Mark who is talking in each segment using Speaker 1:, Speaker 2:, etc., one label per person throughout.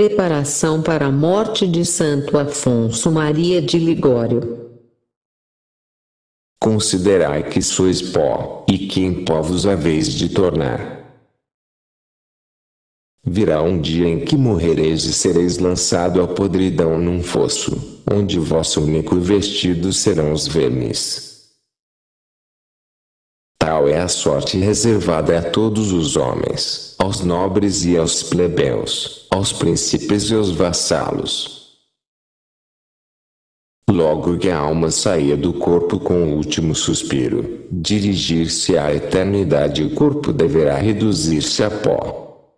Speaker 1: Preparação para a morte de Santo Afonso Maria de Ligório.
Speaker 2: Considerai que sois pó, e que em pó vos haveis de tornar. Virá um dia em que morrereis e sereis lançado à podridão num fosso, onde vosso único vestido serão os vermes. Tal é a sorte reservada a todos os homens, aos nobres e aos plebeus, aos príncipes e aos vassalos. Logo que a alma saia do corpo com o último suspiro, dirigir-se à eternidade, o corpo deverá reduzir-se a pó.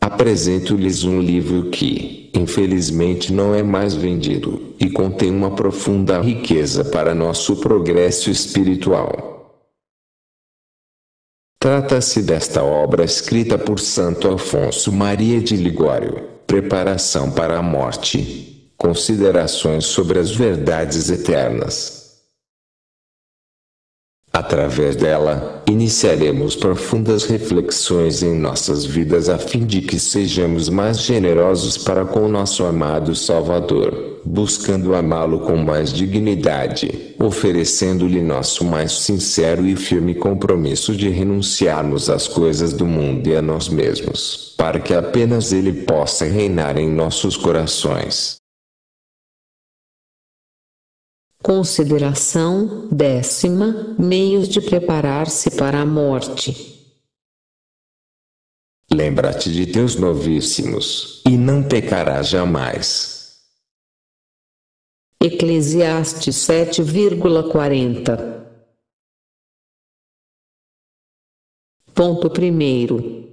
Speaker 2: Apresento-lhes um livro que, infelizmente, não é mais vendido, e contém uma profunda riqueza para nosso progresso espiritual. Trata-se desta obra escrita por Santo Afonso Maria de Ligório, Preparação para a Morte. Considerações sobre as verdades eternas. Através dela, iniciaremos profundas reflexões em nossas vidas a fim de que sejamos mais generosos para com nosso amado Salvador buscando amá-lo com mais dignidade, oferecendo-lhe nosso mais sincero e firme compromisso de renunciarmos às coisas do mundo e a nós mesmos, para que apenas ele possa reinar em nossos corações.
Speaker 1: Consideração décima: Meios de preparar-se para a morte.
Speaker 2: Lembra-te de teus novíssimos, e não pecarás jamais.
Speaker 1: Eclesiastes 7,40 Ponto primeiro.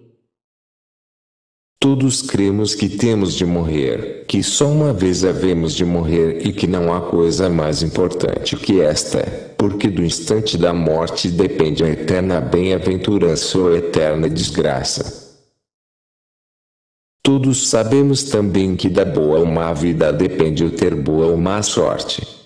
Speaker 2: Todos cremos que temos de morrer, que só uma vez havemos de morrer e que não há coisa mais importante que esta, porque do instante da morte depende a eterna bem-aventurança ou a eterna desgraça. Todos sabemos também que da boa ou má vida depende o ter boa ou má sorte.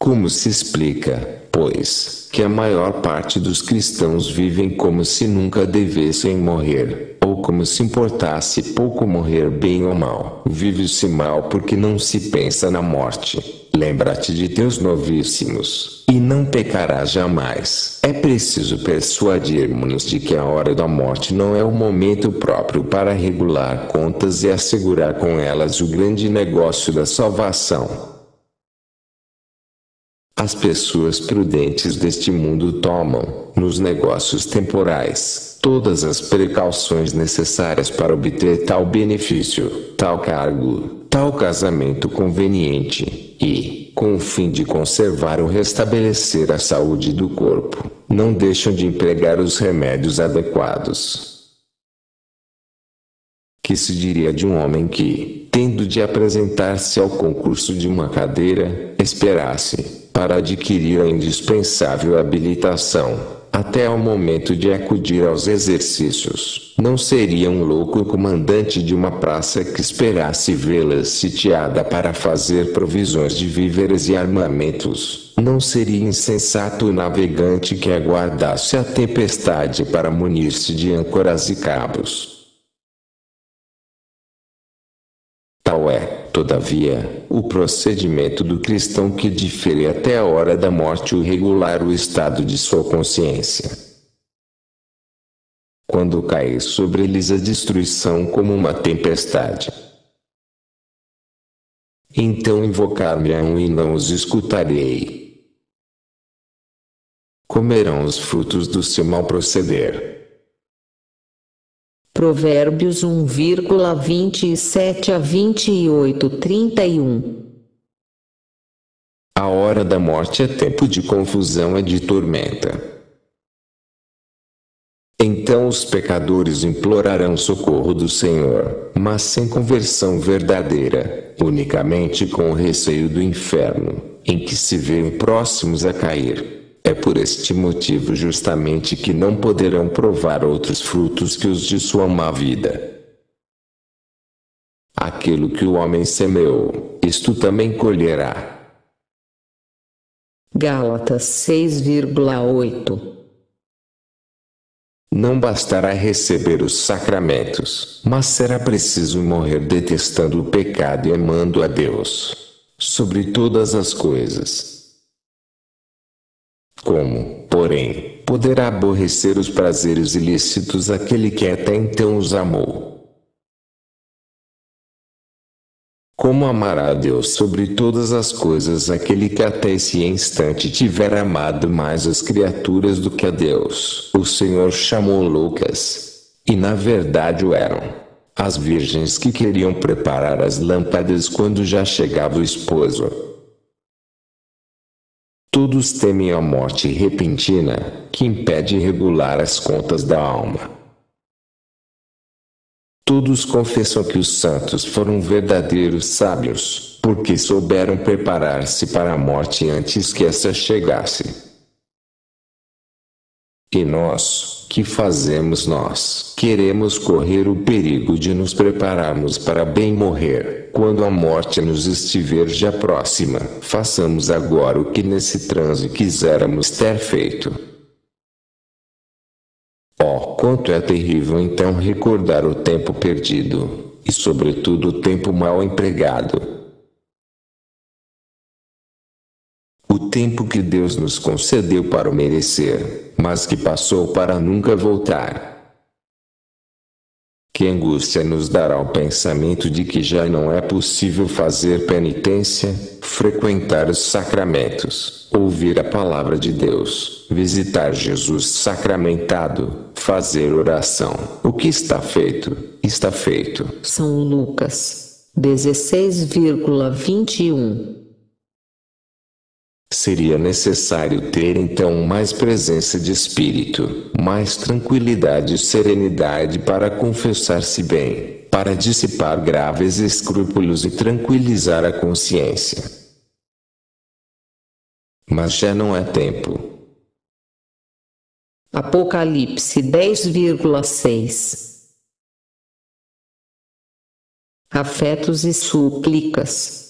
Speaker 2: Como se explica, pois, que a maior parte dos cristãos vivem como se nunca devessem morrer, ou como se importasse pouco morrer bem ou mal? Vive-se mal porque não se pensa na morte. Lembra-te de teus novíssimos e não pecará jamais. É preciso persuadirmos-nos de que a hora da morte não é o momento próprio para regular contas e assegurar com elas o grande negócio da salvação. As pessoas prudentes deste mundo tomam, nos negócios temporais, todas as precauções necessárias para obter tal benefício, tal cargo, tal casamento conveniente, e, com o fim de conservar ou restabelecer a saúde do corpo, não deixam de empregar os remédios adequados. Que se diria de um homem que, tendo de apresentar-se ao concurso de uma cadeira, esperasse, para adquirir a indispensável habilitação, até ao momento de acudir aos exercícios. Não seria um louco comandante de uma praça que esperasse vê-la sitiada para fazer provisões de víveres e armamentos. Não seria insensato o navegante que aguardasse a tempestade para munir-se de âncoras e cabos. Tal é, todavia, o procedimento do cristão que difere até a hora da morte o regular o estado de sua consciência. Quando cai sobre eles a destruição como uma tempestade. Então invocar-me-ão e não os escutarei. Comerão os frutos do seu mal proceder.
Speaker 1: Provérbios 1,27 a 28, 31.
Speaker 2: A hora da morte é tempo de confusão e de tormenta. Então os pecadores implorarão socorro do Senhor, mas sem conversão verdadeira, unicamente com o receio do inferno, em que se veem próximos a cair. É por este motivo justamente que não poderão provar outros frutos que os de sua má vida. Aquilo que o homem semeou, isto também colherá.
Speaker 1: Gálatas 6,8
Speaker 2: Não bastará receber os sacramentos, mas será preciso morrer detestando o pecado e amando a Deus sobre todas as coisas. Como, porém, poderá aborrecer os prazeres ilícitos aquele que até então os amou? Como amará Deus sobre todas as coisas aquele que até esse instante tiver amado mais as criaturas do que a Deus? O Senhor chamou loucas, e na verdade o eram, as virgens que queriam preparar as lâmpadas quando já chegava o esposo. Todos temem a morte repentina, que impede regular as contas da alma. Todos confessam que os santos foram verdadeiros sábios, porque souberam preparar-se para a morte antes que essa chegasse. E nós, que fazemos nós? Queremos correr o perigo de nos prepararmos para bem morrer, quando a morte nos estiver já próxima. Façamos agora o que nesse transe quiséramos ter feito. Oh, quanto é terrível então recordar o tempo perdido, e sobretudo o tempo mal empregado. O tempo que Deus nos concedeu para o merecer, mas que passou para nunca voltar. Que angústia nos dará o pensamento de que já não é possível fazer penitência, frequentar os sacramentos, ouvir a palavra de Deus, visitar Jesus sacramentado, fazer oração. O que está feito, está feito.
Speaker 1: São Lucas 16,21
Speaker 2: Seria necessário ter então mais presença de espírito, mais tranquilidade e serenidade para confessar-se bem, para dissipar graves escrúpulos e tranquilizar a consciência. Mas já não é tempo.
Speaker 1: Apocalipse 10,6 Afetos e súplicas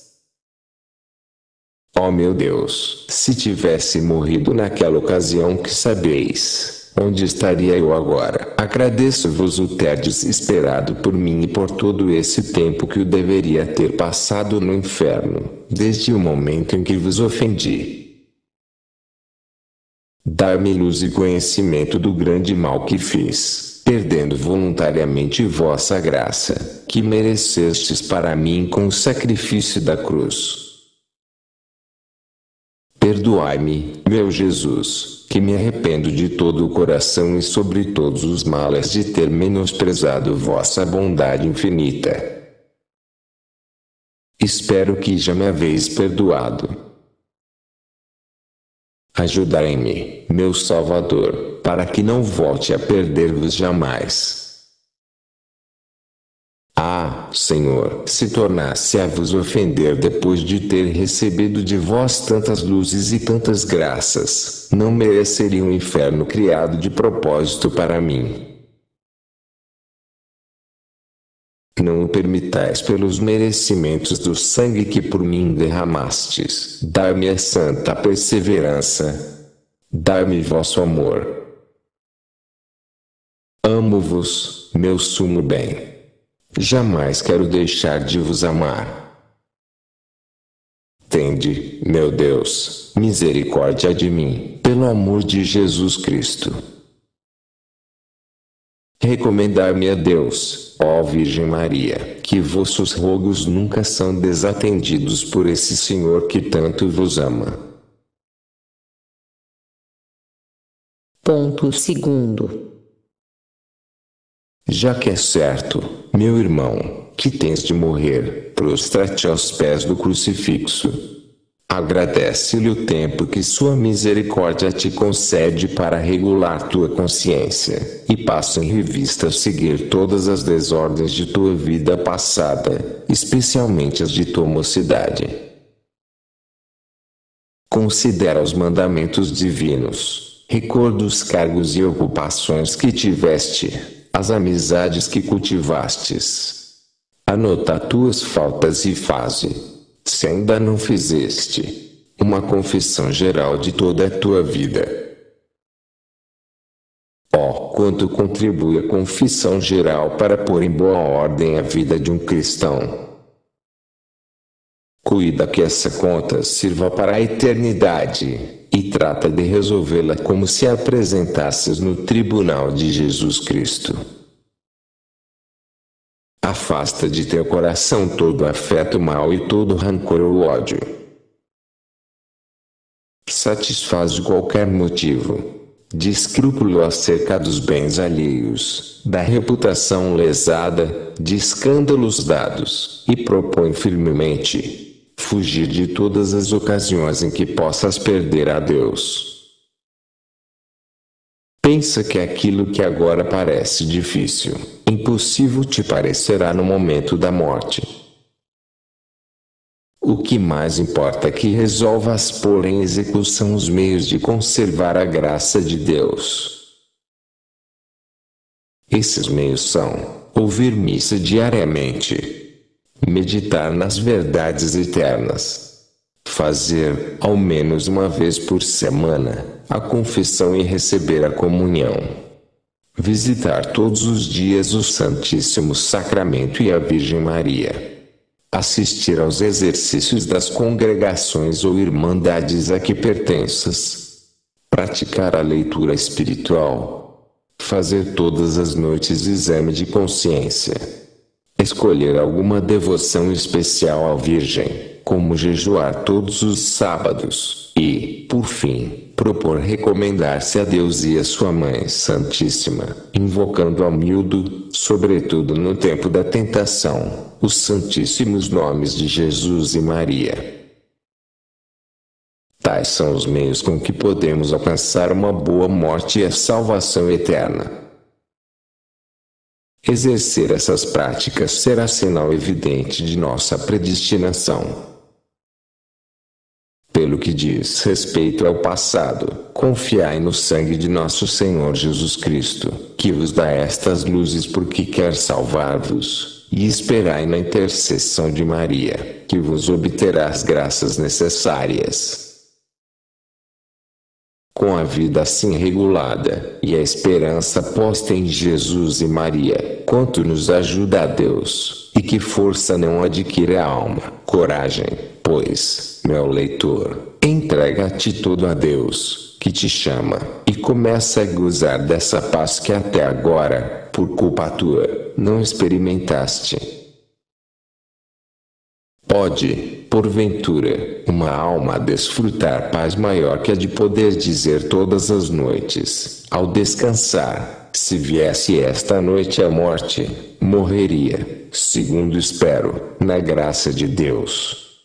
Speaker 2: oh meu Deus, se tivesse morrido naquela ocasião que sabeis, onde estaria eu agora? Agradeço-vos o terdes esperado por mim e por todo esse tempo que o deveria ter passado no inferno, desde o momento em que vos ofendi. Dai-me luz e conhecimento do grande mal que fiz, perdendo voluntariamente vossa graça, que merecestes para mim com o sacrifício da cruz. Perdoai-me, meu Jesus, que me arrependo de todo o coração e sobre todos os males de ter menosprezado vossa bondade infinita. Espero que já me haveis perdoado. Ajudai-me, meu Salvador, para que não volte a perder-vos jamais. Ah, Senhor, se tornasse a vos ofender depois de ter recebido de vós tantas luzes e tantas graças, não mereceria um inferno criado de propósito para mim. Não o permitais pelos merecimentos do sangue que por mim derramastes. Dai-me a santa perseverança. Dai-me vosso amor. Amo-vos, meu sumo bem. Jamais quero deixar de vos amar. Tende, meu Deus, misericórdia de mim, pelo amor de Jesus Cristo. Recomendar-me a Deus, ó Virgem Maria, que vossos rogos nunca são desatendidos por esse Senhor que tanto vos ama.
Speaker 1: Ponto segundo.
Speaker 2: Já que é certo, meu irmão, que tens de morrer, prostra-te aos pés do crucifixo. Agradece-lhe o tempo que sua misericórdia te concede para regular tua consciência, e passa em revista seguir todas as desordens de tua vida passada, especialmente as de tua mocidade. Considera os mandamentos divinos, recorda os cargos e ocupações que tiveste, as amizades que cultivastes. Anota tuas faltas e faze, se ainda não fizeste, uma confissão geral de toda a tua vida. Oh, quanto contribui a confissão geral para pôr em boa ordem a vida de um cristão. Cuida que essa conta sirva para a eternidade e trata de resolvê-la como se apresentasses no tribunal de Jesus Cristo. Afasta de teu coração todo afeto mal e todo rancor ou ódio. Satisfaz qualquer motivo de escrúpulo acerca dos bens alheios, da reputação lesada, de escândalos dados, e propõe firmemente fugir de todas as ocasiões em que possas perder a Deus. Pensa que aquilo que agora parece difícil, impossível te parecerá no momento da morte. O que mais importa é que resolvas pôr em execução os meios de conservar a graça de Deus. Esses meios são ouvir missa diariamente, meditar nas verdades eternas, fazer, ao menos uma vez por semana, a confissão e receber a comunhão, visitar todos os dias o Santíssimo Sacramento e a Virgem Maria. Assistir aos exercícios das congregações ou irmandades a que pertenças, praticar a leitura espiritual, fazer todas as noites exame de consciência, escolher alguma devoção especial à Virgem, como jejuar todos os sábados, e, por fim, propor recomendar-se a Deus e a sua Mãe Santíssima, invocando ao miúdo, sobretudo no tempo da tentação, os santíssimos nomes de Jesus e Maria. Tais são os meios com que podemos alcançar uma boa morte e a salvação eterna. Exercer essas práticas será sinal evidente de nossa predestinação. Pelo que diz respeito ao passado, confiai no sangue de nosso Senhor Jesus Cristo, que vos dá estas luzes porque quer salvar-vos, e esperai na intercessão de Maria, que vos obterá as graças necessárias. Com a vida assim regulada, e a esperança posta em Jesus e Maria, quanto nos ajuda a Deus, e que força não adquire a alma, coragem, Pois, meu leitor, entrega-te todo a Deus, que te chama, e começa a gozar dessa paz que até agora, por culpa tua, não experimentaste. Pode, porventura, uma alma desfrutar paz maior que a de poder dizer todas as noites, ao descansar, se viesse esta noite a morte, morreria, segundo espero, na graça de Deus.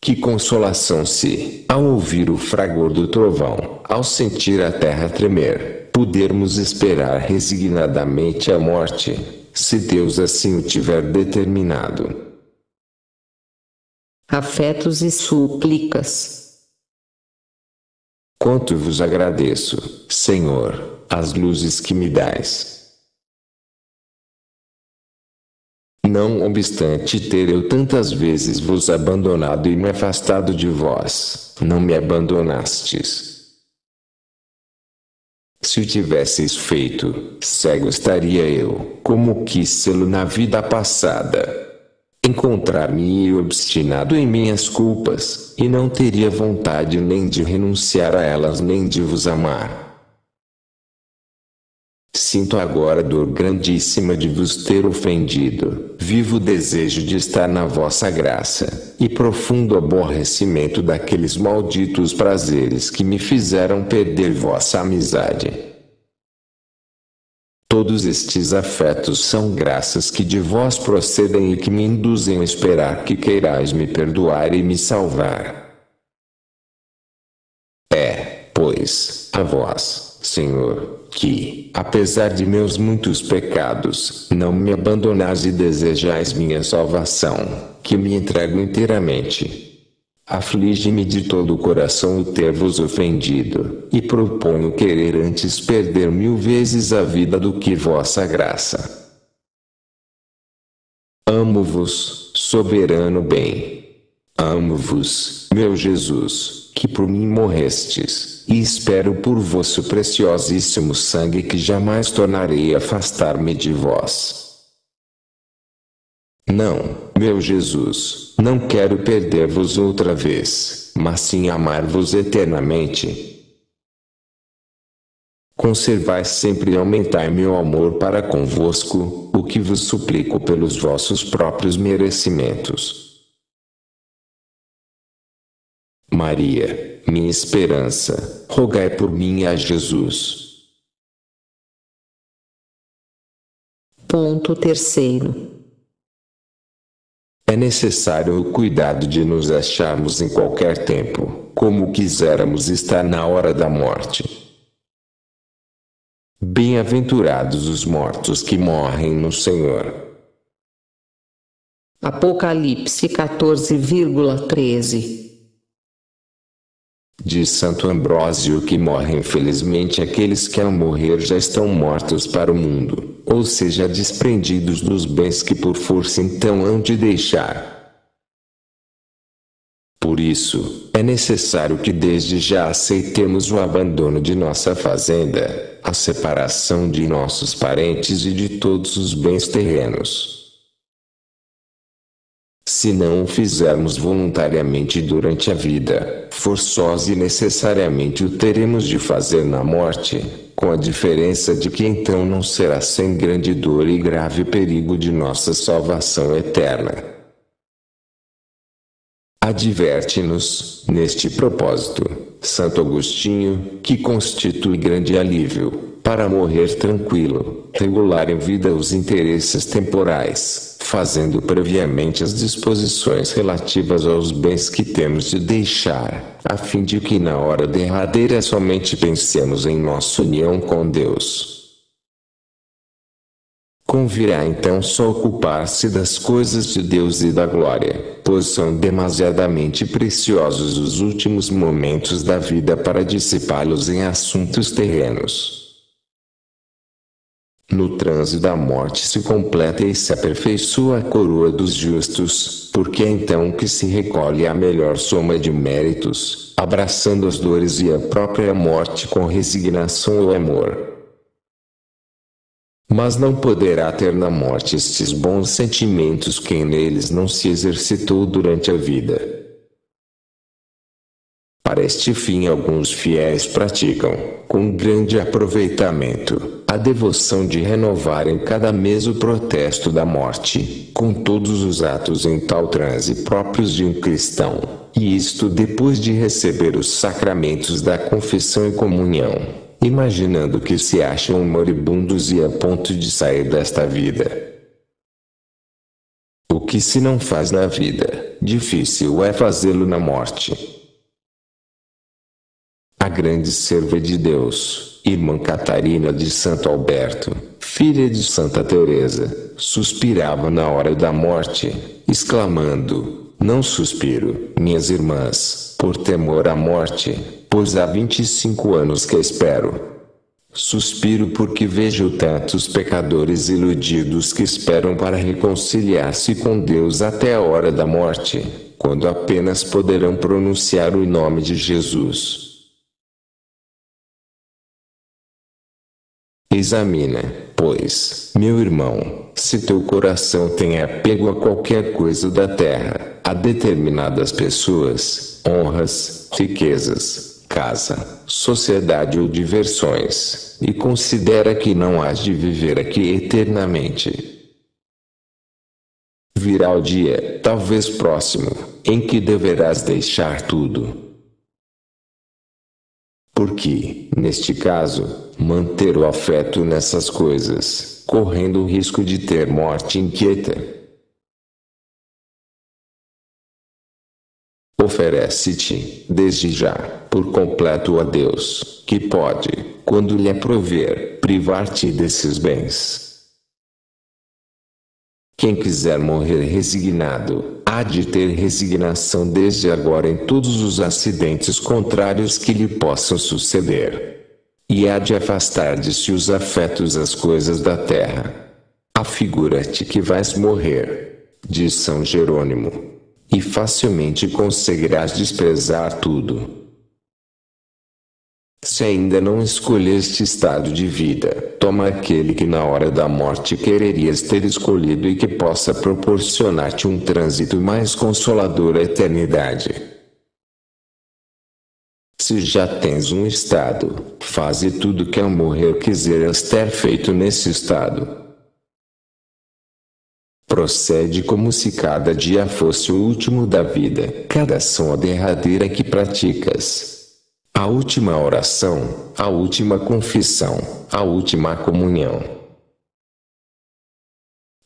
Speaker 2: Que consolação se, ao ouvir o fragor do trovão, ao sentir a terra tremer, pudermos esperar resignadamente a morte, se Deus assim o tiver determinado.
Speaker 1: Afetos e súplicas.
Speaker 2: Quanto vos agradeço, Senhor, as luzes que me dais Não obstante ter eu tantas vezes vos abandonado e me afastado de vós, não me abandonastes. Se o tivesseis feito, cego estaria eu, como quis sê-lo na vida passada. Encontrar-me obstinado em minhas culpas, e não teria vontade nem de renunciar a elas nem de vos amar. Sinto agora dor grandíssima de vos ter ofendido, vivo desejo de estar na vossa graça, e profundo aborrecimento daqueles malditos prazeres que me fizeram perder vossa amizade. Todos estes afetos são graças que de vós procedem e que me induzem a esperar que queirais me perdoar e me salvar. É, pois, a vós Senhor, que, apesar de meus muitos pecados, não me abandonais e desejais minha salvação, que me entrego inteiramente. Aflige-me de todo o coração o ter-vos ofendido, e proponho querer antes perder mil vezes a vida do que vossa graça. Amo-vos, soberano bem. Amo-vos, meu Jesus que por mim morrestes, e espero por vosso preciosíssimo sangue que jamais tornarei a afastar-me de vós. Não, meu Jesus, não quero perder-vos outra vez, mas sim amar-vos eternamente. Conservai sempre e aumentai meu amor para convosco, o que vos suplico pelos vossos próprios merecimentos. Maria, minha esperança, rogai por mim a Jesus.
Speaker 1: Ponto terceiro.
Speaker 2: É necessário o cuidado de nos acharmos em qualquer tempo, como quisermos estar na hora da morte. Bem-aventurados os mortos que morrem no Senhor.
Speaker 1: Apocalipse 14,13
Speaker 2: Diz Santo Ambrósio que morrem infelizmente aqueles que ao morrer já estão mortos para o mundo, ou seja, desprendidos dos bens que por força então hão de deixar. Por isso, é necessário que desde já aceitemos o abandono de nossa fazenda, a separação de nossos parentes e de todos os bens terrenos. Se não o fizermos voluntariamente durante a vida, forçosa e necessariamente o teremos de fazer na morte, com a diferença de que então não será sem grande dor e grave perigo de nossa salvação eterna. Adverte-nos, neste propósito, Santo Agostinho, que constitui grande alívio, para morrer tranquilo, regular em vida os interesses temporais fazendo previamente as disposições relativas aos bens que temos de deixar, a fim de que na hora derradeira somente pensemos em nossa união com Deus. Convirá então só ocupar-se das coisas de Deus e da glória, pois são demasiadamente preciosos os últimos momentos da vida para dissipá-los em assuntos terrenos. No transe da morte se completa e se aperfeiçoa a coroa dos justos, porque é então que se recolhe a melhor soma de méritos, abraçando as dores e a própria morte com resignação ou amor. Mas não poderá ter na morte estes bons sentimentos quem neles não se exercitou durante a vida. Para este fim, alguns fiéis praticam, com grande aproveitamento, a devoção de renovar em cada mês o protesto da morte, com todos os atos em tal transe próprios de um cristão, e isto depois de receber os sacramentos da confissão e comunhão, imaginando que se acham moribundos e a ponto de sair desta vida. O que se não faz na vida, difícil é fazê-lo na morte a grande serva de Deus, irmã Catarina de Santo Alberto, filha de Santa Teresa, suspirava na hora da morte, exclamando: Não suspiro, minhas irmãs, por temor à morte, pois há vinte e cinco anos que espero. Suspiro porque vejo tantos pecadores iludidos que esperam para reconciliar-se com Deus até a hora da morte, quando apenas poderão pronunciar o nome de Jesus. Examina, pois, meu irmão, se teu coração tem apego a qualquer coisa da terra, a determinadas pessoas, honras, riquezas, casa, sociedade ou diversões, e considera que não has de viver aqui eternamente. Virá o dia, talvez próximo, em que deverás deixar tudo porque, neste caso, manter o afeto nessas coisas, correndo o risco de ter morte inquieta. Oferece-te, desde já, por completo a Deus, que pode, quando lhe aprover, privar-te desses bens. Quem quiser morrer resignado, há de ter resignação desde agora em todos os acidentes contrários que lhe possam suceder. E há de afastar de si os afetos às coisas da terra. Afigura-te que vais morrer, diz São Jerônimo, e facilmente conseguirás desprezar tudo. Se ainda não escolheste estado de vida, toma aquele que na hora da morte quererias ter escolhido e que possa proporcionar-te um trânsito mais consolador à eternidade. Se já tens um estado, faze tudo que ao morrer quiseras ter feito nesse estado. Procede como se cada dia fosse o último da vida, cada ação a derradeira que praticas. A última oração, a última confissão, a última comunhão.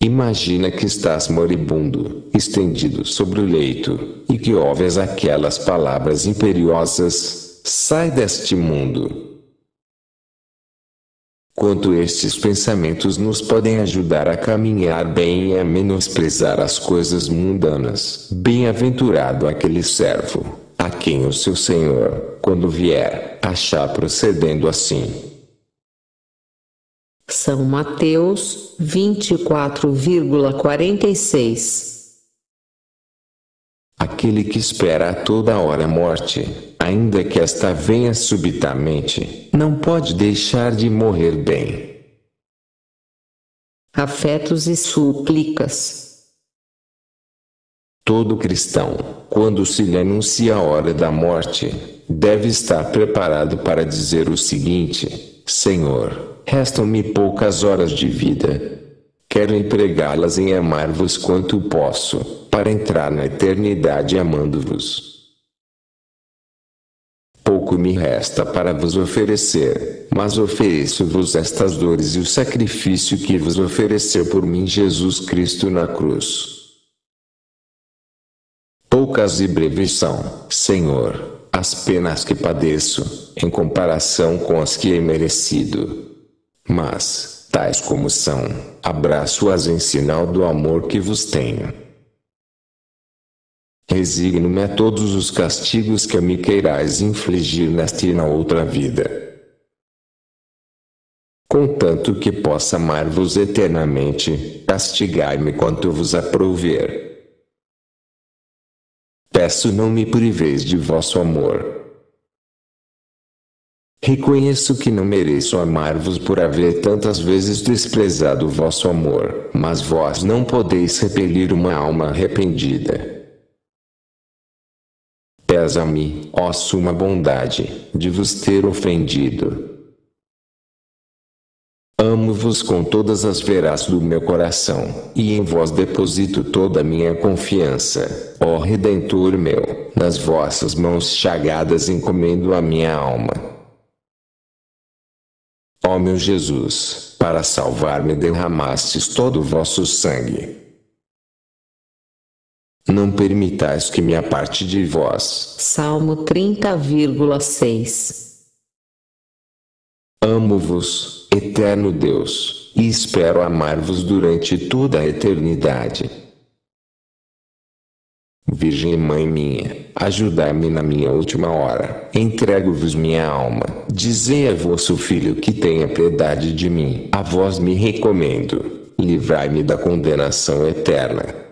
Speaker 2: Imagina que estás moribundo, estendido sobre o leito, e que ouves aquelas palavras imperiosas: Sai deste mundo. Quanto estes pensamentos nos podem ajudar a caminhar bem e a menosprezar as coisas mundanas. Bem-aventurado aquele servo a quem o seu senhor, quando vier, achar procedendo assim.
Speaker 1: São Mateus 24,46
Speaker 2: Aquele que espera a toda hora a morte, ainda que esta venha subitamente, não pode deixar de morrer bem.
Speaker 1: Afetos e súplicas
Speaker 2: Todo cristão, quando se lhe anuncia a hora da morte, deve estar preparado para dizer o seguinte: Senhor, restam-me poucas horas de vida. Quero empregá-las em amar-vos quanto posso, para entrar na eternidade amando-vos. Pouco me resta para vos oferecer, mas ofereço-vos estas dores e o sacrifício que vos ofereceu por mim Jesus Cristo na cruz. Poucas e breves são, Senhor, as penas que padeço, em comparação com as que he merecido. Mas, tais como são, abraço-as em sinal do amor que vos tenho. Resigno-me a todos os castigos que me queirais infligir nesta e na outra vida. Contanto que possa amar-vos eternamente, castigai-me quanto vos aprouver. Peço não me priveis de vosso amor. Reconheço que não mereço amar-vos por haver tantas vezes desprezado vosso amor, mas vós não podeis repelir uma alma arrependida. Pesa-me, ó suma bondade, de vos ter ofendido. Amo-vos com todas as veras do meu coração, e em vós deposito toda a minha confiança, ó Redentor meu, nas vossas mãos chagadas encomendo a minha alma. Ó meu Jesus, para salvar-me derramastes todo o vosso sangue. Não permitais que me aparte de vós.
Speaker 1: Salmo 30,6
Speaker 2: Amo-vos, Eterno Deus, e espero amar-vos durante toda a eternidade. Virgem Mãe minha, ajudai-me na minha última hora. Entrego-vos minha alma. Dizei a vosso Filho que tenha piedade de mim. A vós me recomendo. Livrai-me da condenação eterna.